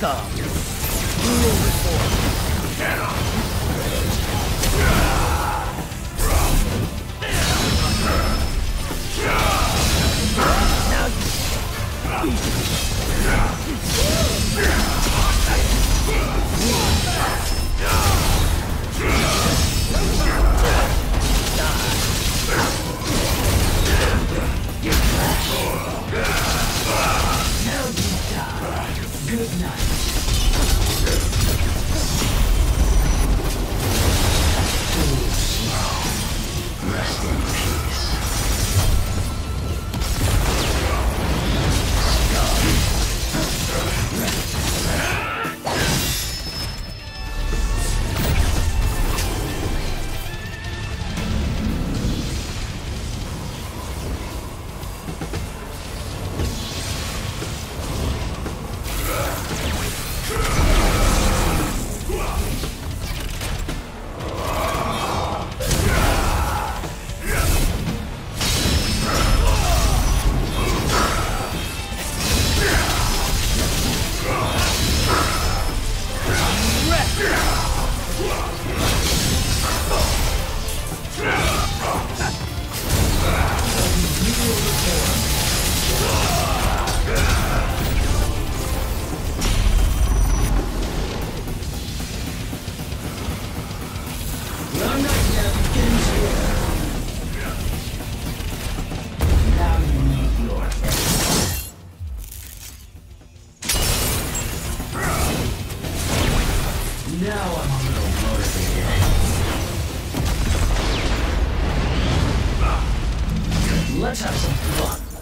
Come. You will reform. Now None. Now I'm a little motivated. Let's have some fun.